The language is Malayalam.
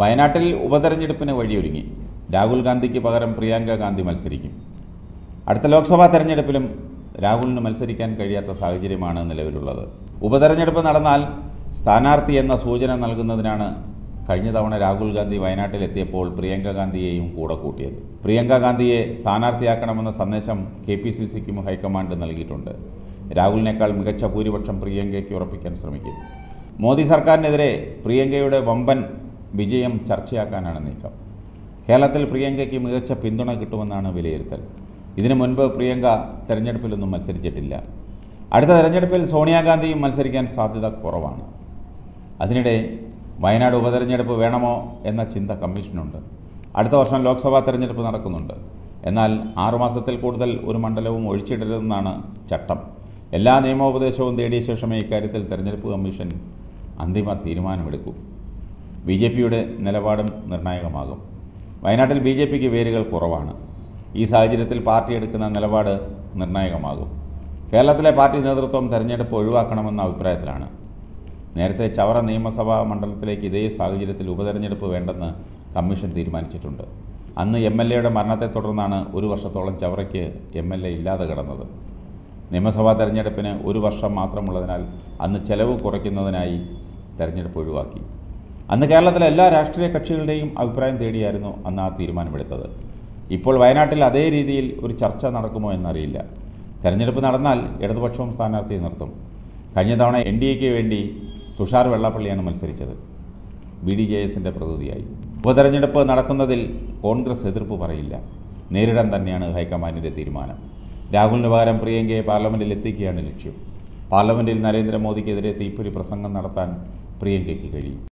വയനാട്ടിൽ ഉപതെരഞ്ഞെടുപ്പിന് വഴിയൊരുങ്ങി. രാഹുൽ ഗാന്ധിക്ക് പകരം പ്രിയങ്ക ഗാന്ധി മത്സരിക്കും. അടുത്ത ലോക്സഭാ തെരഞ്ഞെടുപ്പിലും രാഹുലിന് മത്സരിക്കാൻ കഴിയാത്ത സാഹചര്യമാണ് നിലവിലുള്ളത്. ഉപതെരഞ്ഞെടുപ്പ് നടന്നാൽ സ്ഥാനാർത്ഥി എന്ന സൂചന നൽകുന്നതിനാണ് കഴിഞ്ഞ തവണ രാഹുൽ ഗാന്ധി വയനാട്ടിലെത്തിയപ്പോൾ പ്രിയങ്ക ഗാന്ധിയെയും കൂടെ കൂട്ടിയത്. പ്രിയങ്ക ഗാന്ധിയെ സ്ഥാനാർത്ഥിയാക്കണമെന്ന സന്ദേശം കെ പി സി സിക്കും ഹൈക്കമാൻഡ് നൽകിയിട്ടുണ്ട്. രാഹുലിനേക്കാൾ മികച്ച ഭൂരിപക്ഷം പ്രിയങ്കയ്ക്ക് ഉറപ്പിക്കാൻ ശ്രമിക്കും. മോദി സർക്കാരിനെതിരെ പ്രിയങ്കയുടെ വമ്പൻ വിജയം ചർച്ചയാക്കാനാണ് നീക്കം. കേരളത്തിൽ പ്രിയങ്കയ്ക്ക് മികച്ച പിന്തുണ കിട്ടുമെന്നാണ് വിലയിരുത്തൽ. ഇതിനു മുൻപ് പ്രിയങ്ക തെരഞ്ഞെടുപ്പിലൊന്നും മത്സരിച്ചിട്ടില്ല. അടുത്ത തെരഞ്ഞെടുപ്പിൽ സോണിയാഗാന്ധിയും മത്സരിക്കാൻ സാധ്യത കുറവാണ്. അതിനിടെ വയനാട് ഉപതെരഞ്ഞെടുപ്പ് വേണമോ എന്ന ചിന്ത കമ്മീഷനുണ്ട്. അടുത്ത വർഷം ലോക്സഭാ തെരഞ്ഞെടുപ്പ് നടക്കുന്നുണ്ട്. എന്നാൽ ആറുമാസത്തിൽ കൂടുതൽ ഒരു മണ്ഡലവും ഒഴിച്ചിടരുതെന്നാണ് ചട്ടം. എല്ലാ നിയമോപദേശവും തേടിയ ശേഷമേ ഇക്കാര്യത്തിൽ തെരഞ്ഞെടുപ്പ് കമ്മീഷൻ അന്തിമ തീരുമാനമെടുക്കൂ. ബി ജെ പിയുടെ നിലപാടും നിർണായകമാകും. വയനാട്ടിൽ ബി ജെ പിക്ക് വേരുകൾ കുറവാണ്. ഈ സാഹചര്യത്തിൽ പാർട്ടി എടുക്കുന്ന നിലപാട് നിർണായകമാകും. കേരളത്തിലെ പാർട്ടി നേതൃത്വം തെരഞ്ഞെടുപ്പ് ഒഴിവാക്കണമെന്ന അഭിപ്രായത്തിലാണ്. നേരത്തെ ചവറ നിയമസഭാ മണ്ഡലത്തിലേക്ക് ഇതേ സാഹചര്യത്തിൽ ഉപതെരഞ്ഞെടുപ്പ് വേണ്ടെന്ന് കമ്മീഷൻ തീരുമാനിച്ചിട്ടുണ്ട്. അന്ന് എം എൽ എയുടെ മരണത്തെ തുടർന്നാണ് ഒരു വർഷത്തോളം ചവറയ്ക്ക് എം എൽ എ ഇല്ലാതെ കിടന്നത്. നിയമസഭാ തെരഞ്ഞെടുപ്പിന് ഒരു വർഷം മാത്രമുള്ളതിനാൽ അന്ന് ചെലവ് കുറയ്ക്കുന്നതിനായി തെരഞ്ഞെടുപ്പ് ഒഴിവാക്കി. അന്ന് കേരളത്തിലെ എല്ലാ രാഷ്ട്രീയ കക്ഷികളുടെയും അഭിപ്രായം തേടിയായിരുന്നു അന്ന് ആ തീരുമാനമെടുത്തത്. ഇപ്പോൾ വയനാട്ടിൽ അതേ രീതിയിൽ ഒരു ചർച്ച നടക്കുമോ എന്നറിയില്ല. തെരഞ്ഞെടുപ്പ് നടന്നാൽ ഇടതുപക്ഷവും സ്ഥാനാർത്ഥി നിർത്തും. കഴിഞ്ഞ തവണ എൻ ഡി എക്ക് വേണ്ടി തുഷാർ വെള്ളാപ്പള്ളിയാണ് മത്സരിച്ചത്. ബി ഡി ജെ എസിന്റെ പ്രതിനിധിയായി. ഉപതെരഞ്ഞെടുപ്പ് നടക്കുന്നതിൽ കോൺഗ്രസ് എതിർപ്പ് പറയില്ല. നേരിടാൻ തന്നെയാണ് ഹൈക്കമാൻഡിന്റെ തീരുമാനം. രാഹുലിന് പകരം പ്രിയങ്കയെ പാർലമെന്റിൽ എത്തിക്കുകയാണ് ലക്ഷ്യം. പാർലമെന്റിൽ നരേന്ദ്രമോദിക്കെതിരെ തീപ്പൊരി പ്രസംഗം നടത്താൻ പ്രിയങ്കയ്ക്ക് കഴിയും.